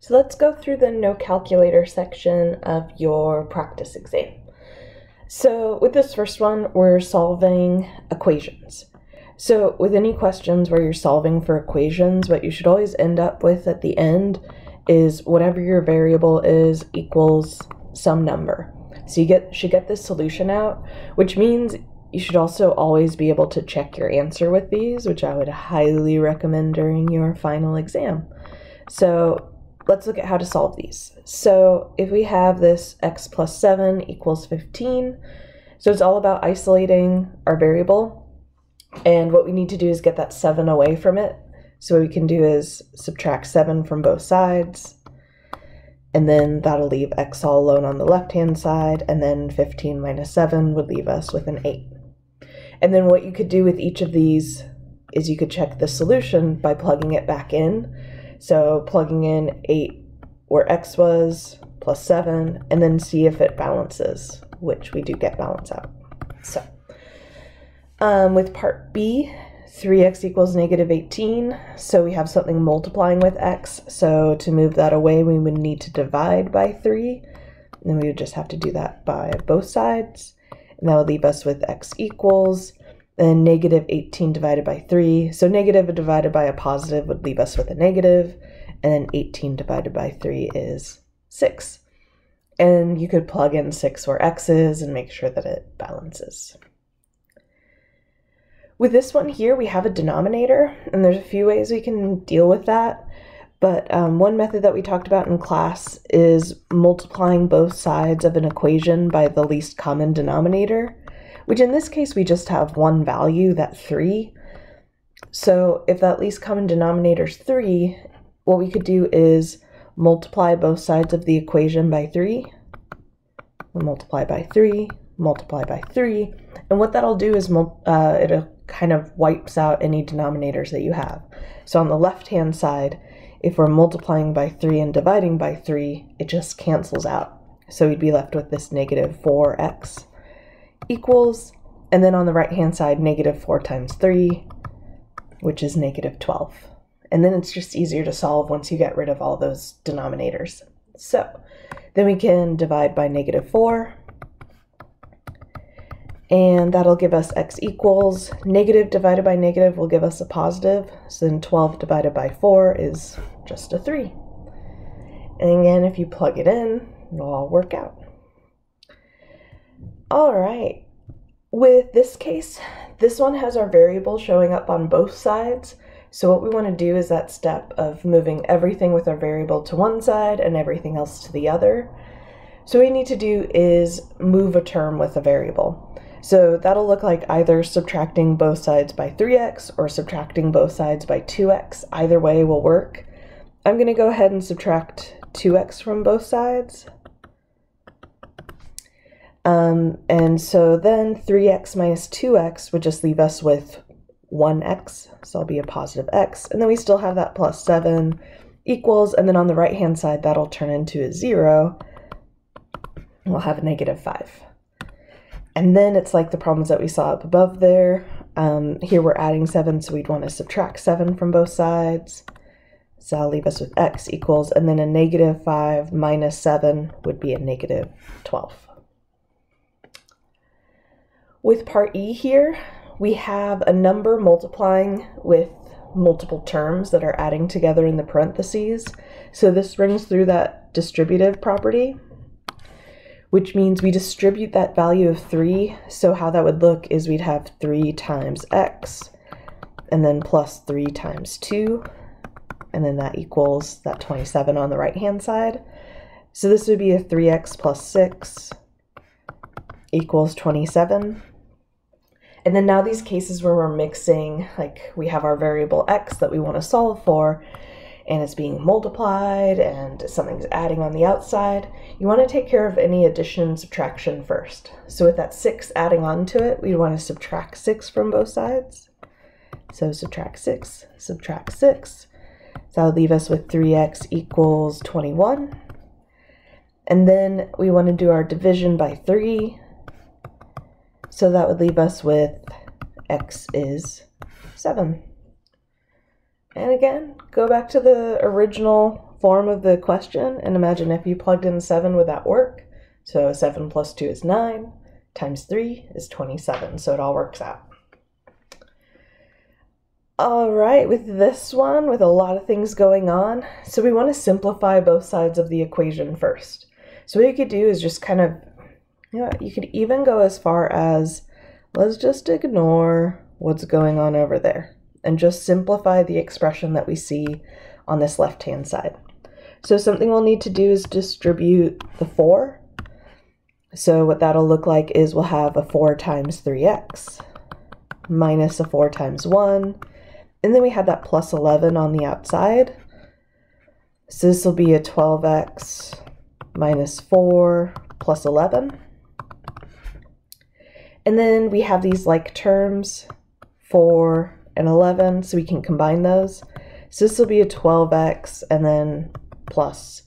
So let's go through the no calculator section of your practice exam. So with this first one, we're solving equations. So with any questions where you're solving for equations, what you should always end up with at the end is whatever your variable is equals some number. So you get should get this solution out, which means you should also always be able to check your answer with these, which I would highly recommend during your final exam. So let's look at how to solve these. So if we have this x plus 7 equals 15, so it's all about isolating our variable. And what we need to do is get that 7 away from it. So what we can do is subtract 7 from both sides. And then that'll leave x all alone on the left-hand side. And then 15 minus 7 would leave us with an 8. And then what you could do with each of these is you could check the solution by plugging it back in. So plugging in 8 where x was plus 7 and then see if it balances, which we do get balance out. So um, with part B, 3x equals negative 18, so we have something multiplying with x, so to move that away we would need to divide by 3, and we would just have to do that by both sides, and that would leave us with x equals, and negative 18 divided by 3. So negative divided by a positive would leave us with a negative, and then 18 divided by 3 is 6. And you could plug in 6 where x is and make sure that it balances. With this one here, we have a denominator, and there's a few ways we can deal with that. But um, one method that we talked about in class is multiplying both sides of an equation by the least common denominator which in this case we just have one value, that 3. So if that least common denominator is 3, what we could do is multiply both sides of the equation by 3, multiply by 3, multiply by 3, and what that'll do is uh, it kind of wipes out any denominators that you have. So on the left-hand side, if we're multiplying by 3 and dividing by 3, it just cancels out. So we'd be left with this negative 4x equals, and then on the right hand side, negative 4 times 3, which is negative 12. And then it's just easier to solve once you get rid of all those denominators. So then we can divide by negative 4, and that'll give us x equals negative divided by negative will give us a positive. So then 12 divided by 4 is just a 3. And again, if you plug it in, it'll all work out. All right. With this case, this one has our variable showing up on both sides. So what we want to do is that step of moving everything with our variable to one side and everything else to the other. So what we need to do is move a term with a variable. So that'll look like either subtracting both sides by 3x or subtracting both sides by 2x. Either way will work. I'm going to go ahead and subtract 2x from both sides. Um, and so then 3x minus 2x would just leave us with 1x, so I'll be a positive x. And then we still have that plus 7 equals, and then on the right-hand side, that'll turn into a 0. We'll have a negative 5. And then it's like the problems that we saw up above there. Um, here we're adding 7, so we'd want to subtract 7 from both sides. So that'll leave us with x equals, and then a negative 5 minus 7 would be a negative 12. With part E here, we have a number multiplying with multiple terms that are adding together in the parentheses. So this brings through that distributive property, which means we distribute that value of 3. So how that would look is we'd have 3 times x, and then plus 3 times 2, and then that equals that 27 on the right-hand side. So this would be a 3x plus 6 equals 27. And then now these cases where we're mixing, like we have our variable x that we want to solve for, and it's being multiplied and something's adding on the outside, you want to take care of any addition subtraction first. So with that 6 adding on to it, we want to subtract 6 from both sides. So subtract 6, subtract 6. So that'll leave us with 3x equals 21. And then we want to do our division by 3. So that would leave us with x is 7. And again, go back to the original form of the question and imagine if you plugged in 7 would that work? So 7 plus 2 is 9, times 3 is 27, so it all works out. All right, with this one, with a lot of things going on, so we want to simplify both sides of the equation first. So what you could do is just kind of, know, you could even go as far as, let's just ignore what's going on over there and just simplify the expression that we see on this left-hand side. So something we'll need to do is distribute the 4. So what that'll look like is we'll have a 4 times 3x minus a 4 times 1 and then we had that plus 11 on the outside. So this will be a 12x minus 4 plus 11. And then we have these like terms, 4 and 11, so we can combine those. So this will be a 12x and then plus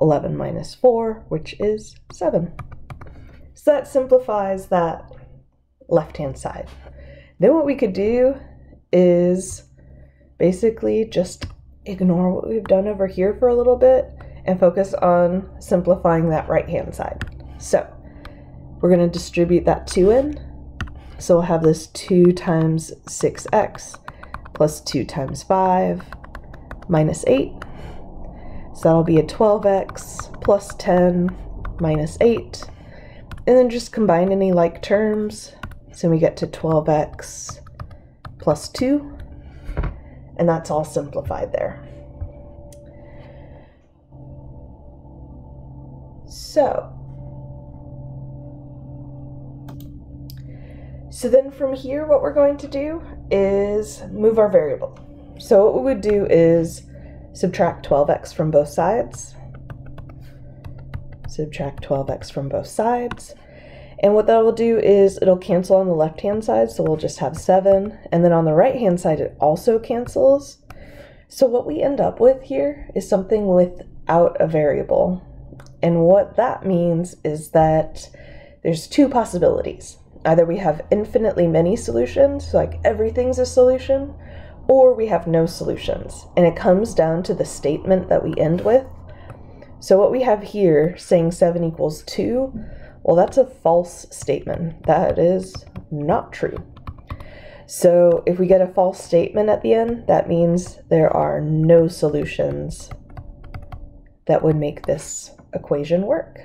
11 minus 4, which is 7. So that simplifies that left-hand side. Then what we could do is basically just ignore what we've done over here for a little bit and focus on simplifying that right hand side. So we're going to distribute that 2 in. So we'll have this 2 times 6x plus 2 times 5 minus 8. So that'll be a 12x plus 10 minus 8. And then just combine any like terms. So we get to 12x plus 2 and that's all simplified there. So, so then from here, what we're going to do is move our variable. So what we would do is subtract 12x from both sides, subtract 12x from both sides, and what that will do is it'll cancel on the left hand side, so we'll just have 7. And then on the right hand side, it also cancels. So what we end up with here is something without a variable. And what that means is that there's two possibilities. Either we have infinitely many solutions, so like everything's a solution, or we have no solutions. And it comes down to the statement that we end with. So what we have here saying 7 equals 2 well, that's a false statement. That is not true. So if we get a false statement at the end, that means there are no solutions that would make this equation work.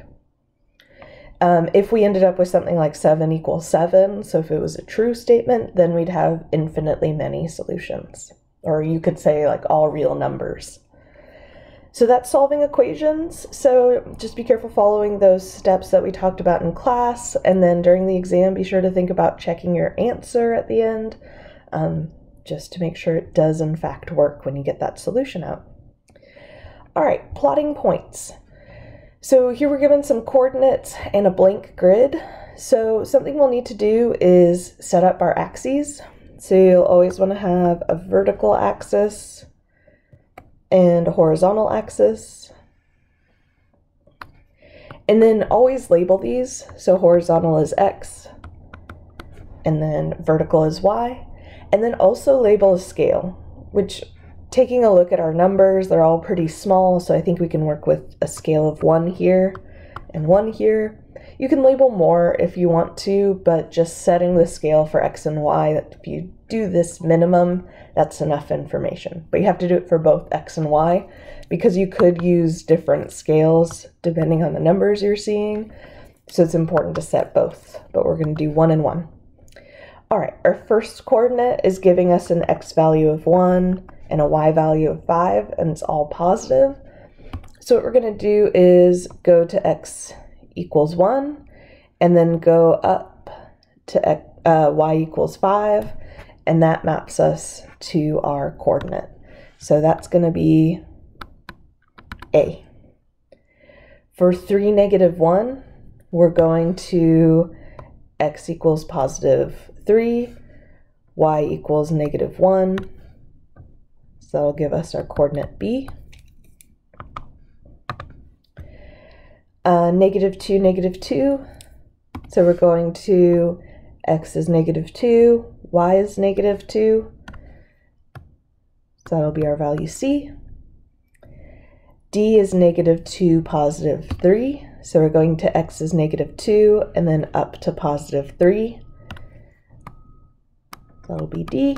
Um, if we ended up with something like 7 equals 7, so if it was a true statement, then we'd have infinitely many solutions. Or you could say like all real numbers. So that's solving equations. So just be careful following those steps that we talked about in class. And then during the exam, be sure to think about checking your answer at the end, um, just to make sure it does in fact work when you get that solution out. All right, plotting points. So here we're given some coordinates and a blank grid. So something we'll need to do is set up our axes. So you'll always want to have a vertical axis and a horizontal axis. And then always label these. So horizontal is X, and then vertical is Y. And then also label a scale, which taking a look at our numbers, they're all pretty small. So I think we can work with a scale of one here and one here. You can label more if you want to, but just setting the scale for X and Y, if you do this minimum, that's enough information. But you have to do it for both X and Y because you could use different scales depending on the numbers you're seeing. So it's important to set both, but we're going to do one and one. All right, our first coordinate is giving us an X value of one and a Y value of five, and it's all positive. So what we're going to do is go to X equals 1, and then go up to uh, y equals 5, and that maps us to our coordinate. So that's going to be A. For 3, negative 1, we're going to x equals positive 3, y equals negative 1. So that'll give us our coordinate B. uh, negative 2, negative 2. So we're going to x is negative 2, y is negative 2. So that'll be our value c. d is negative 2, positive 3. So we're going to x is negative 2 and then up to positive 3. That'll be d.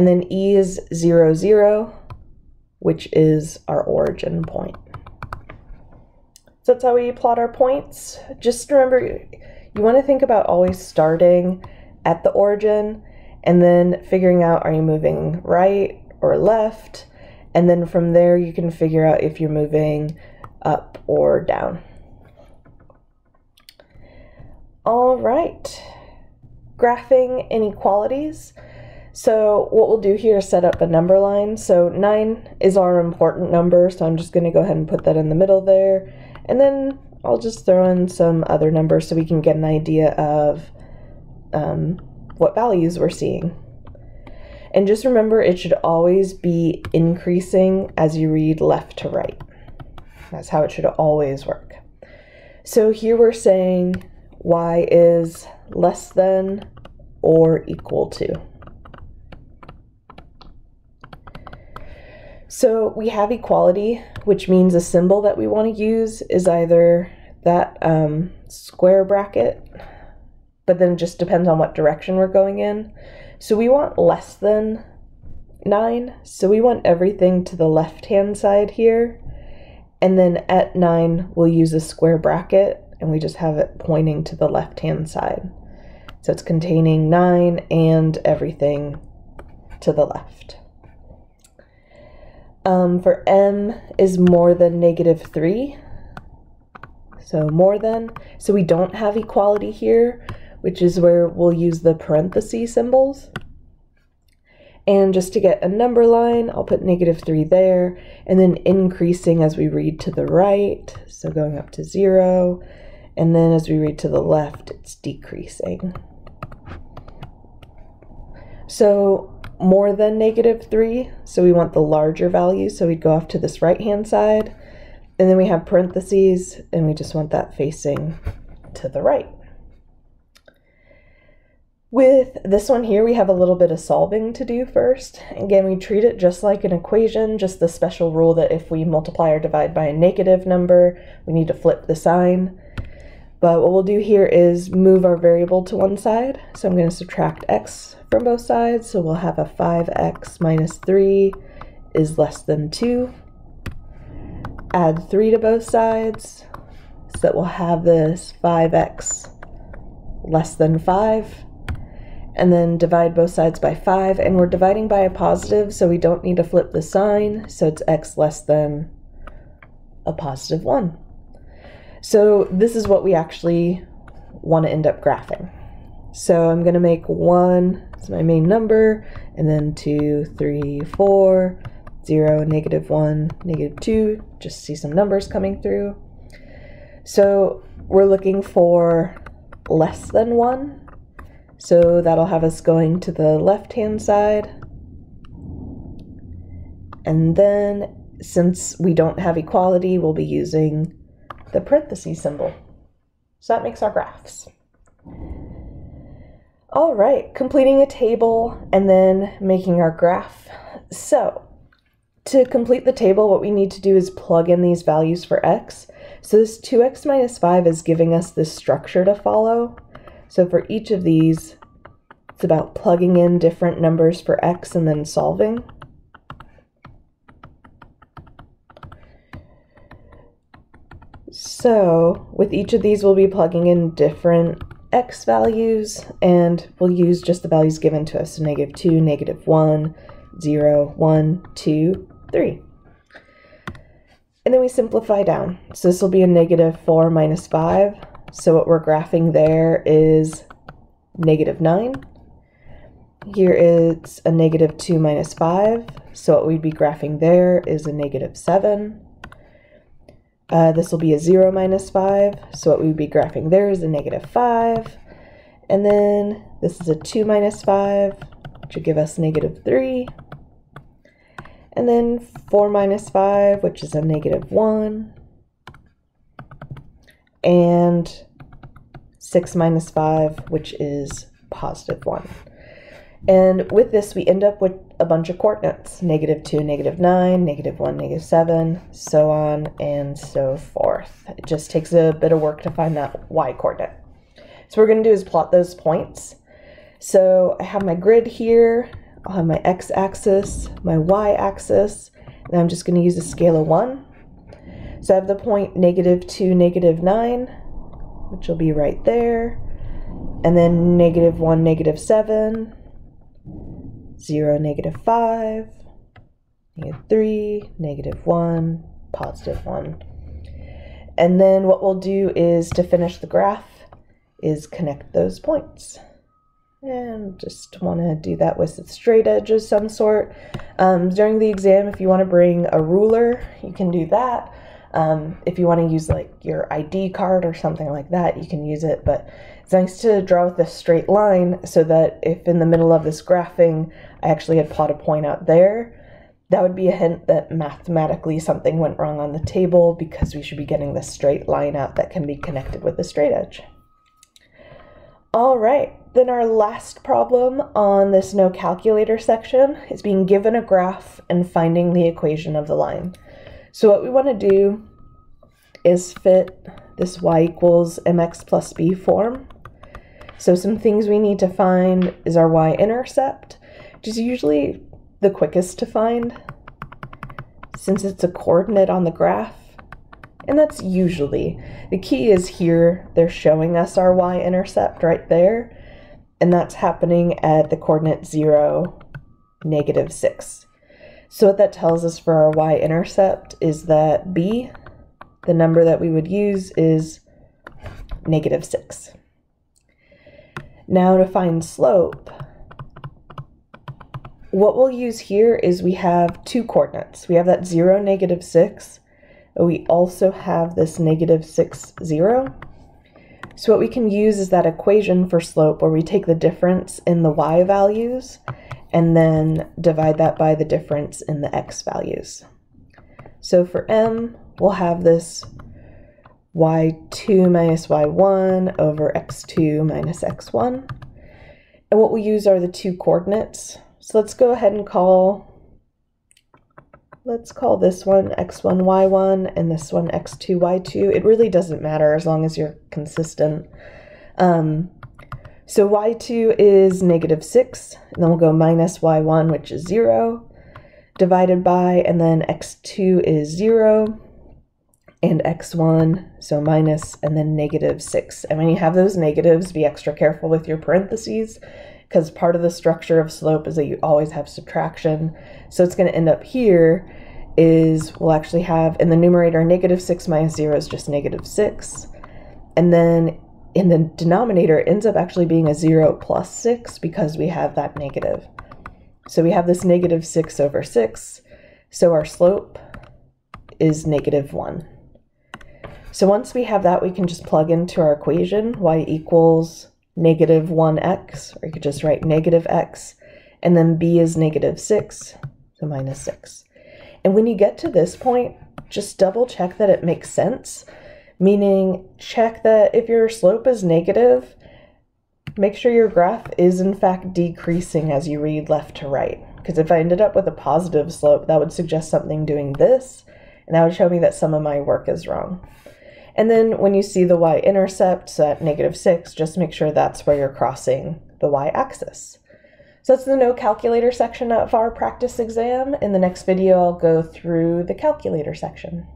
And then e is 0, 0, which is our origin point. So that's how we plot our points. Just remember, you want to think about always starting at the origin and then figuring out are you moving right or left and then from there you can figure out if you're moving up or down. All right, graphing inequalities. So what we'll do here is set up a number line. So 9 is our important number, so I'm just going to go ahead and put that in the middle there. And then I'll just throw in some other numbers so we can get an idea of um, what values we're seeing. And just remember, it should always be increasing as you read left to right. That's how it should always work. So here we're saying y is less than or equal to. So we have equality, which means a symbol that we want to use is either that um, square bracket, but then just depends on what direction we're going in. So we want less than 9, so we want everything to the left-hand side here. And then at 9, we'll use a square bracket, and we just have it pointing to the left-hand side. So it's containing 9 and everything to the left. Um, for m is more than negative 3. So more than. So we don't have equality here, which is where we'll use the parenthesis symbols. And just to get a number line, I'll put negative 3 there, and then increasing as we read to the right, so going up to 0, and then as we read to the left, it's decreasing. So more than negative 3, so we want the larger value, so we'd go off to this right-hand side, and then we have parentheses, and we just want that facing to the right. With this one here, we have a little bit of solving to do first. Again, we treat it just like an equation, just the special rule that if we multiply or divide by a negative number, we need to flip the sign. But what we'll do here is move our variable to one side. So I'm going to subtract x from both sides. So we'll have a 5x minus 3 is less than 2. Add 3 to both sides. So that we'll have this 5x less than 5 and then divide both sides by 5, and we're dividing by a positive, so we don't need to flip the sign, so it's x less than a positive 1. So this is what we actually want to end up graphing. So I'm going to make 1 as my main number, and then 2, 3, 4, 0, negative 1, negative 2, just see some numbers coming through. So we're looking for less than 1, so that'll have us going to the left-hand side. And then, since we don't have equality, we'll be using the parenthesis symbol. So that makes our graphs. All right, completing a table and then making our graph. So to complete the table, what we need to do is plug in these values for x. So this 2x minus 5 is giving us this structure to follow. So for each of these, it's about plugging in different numbers for x and then solving. So with each of these, we'll be plugging in different x values, and we'll use just the values given to us, so negative 2, negative 1, 0, 1, 2, 3. And then we simplify down. So this will be a negative 4 minus 5. So what we're graphing there is negative 9. Here is a negative 2 minus 5. So what we'd be graphing there is a negative 7. Uh, this will be a 0 minus 5. So what we'd be graphing there is a negative 5. And then this is a 2 minus 5, which would give us negative 3. And then 4 minus 5, which is a negative 1. And 6 minus 5, which is positive 1. And with this, we end up with a bunch of coordinates negative 2, negative 9, negative 1, negative 7, so on and so forth. It just takes a bit of work to find that y coordinate. So what we're going to do is plot those points. So I have my grid here, I'll have my x-axis, my y-axis, and I'm just going to use a scale of 1. So I have the point negative 2, negative 9, which will be right there, and then negative 1, negative 7, 0, negative 5, negative 3, negative 1, positive 1. And then what we'll do is to finish the graph is connect those points. And just want to do that with a straight edge of some sort. Um, during the exam, if you want to bring a ruler, you can do that. Um, if you want to use like your ID card or something like that, you can use it. But it's nice to draw with a straight line so that if in the middle of this graphing I actually had plot a point out there, that would be a hint that mathematically something went wrong on the table because we should be getting this straight line out that can be connected with a straight edge. All right, then our last problem on this no calculator section is being given a graph and finding the equation of the line. So what we want to do is fit this y equals mx plus b form. So some things we need to find is our y-intercept, which is usually the quickest to find since it's a coordinate on the graph. And that's usually. The key is here, they're showing us our y-intercept right there, and that's happening at the coordinate 0, negative 6. So what that tells us for our y-intercept is that b, the number that we would use is negative 6. Now to find slope, what we'll use here is we have two coordinates. We have that 0, negative 6, but we also have this negative 6, 0. So what we can use is that equation for slope where we take the difference in the y values and then divide that by the difference in the x values. So for m, we'll have this y2 minus y1 over x2 minus x1. And what we use are the two coordinates. So let's go ahead and call, let's call this one x1, y1, and this one x2, y2. It really doesn't matter as long as you're consistent. Um, so y2 is negative 6, and then we'll go minus y1, which is 0, divided by, and then x2 is 0, and x1, so minus, and then negative 6. And when you have those negatives, be extra careful with your parentheses, because part of the structure of slope is that you always have subtraction. So it's going to end up here is we'll actually have in the numerator negative 6 minus 0 is just negative 6. And then in the denominator, ends up actually being a 0 plus 6 because we have that negative. So we have this negative 6 over 6. So our slope is negative 1. So once we have that, we can just plug into our equation, y equals negative 1x, or you could just write negative x, and then b is negative 6, so minus 6. And when you get to this point, just double check that it makes sense meaning check that if your slope is negative, make sure your graph is in fact decreasing as you read left to right. Because if I ended up with a positive slope, that would suggest something doing this, and that would show me that some of my work is wrong. And then when you see the y-intercept at negative 6, just make sure that's where you're crossing the y-axis. So that's the no calculator section of our practice exam. In the next video, I'll go through the calculator section.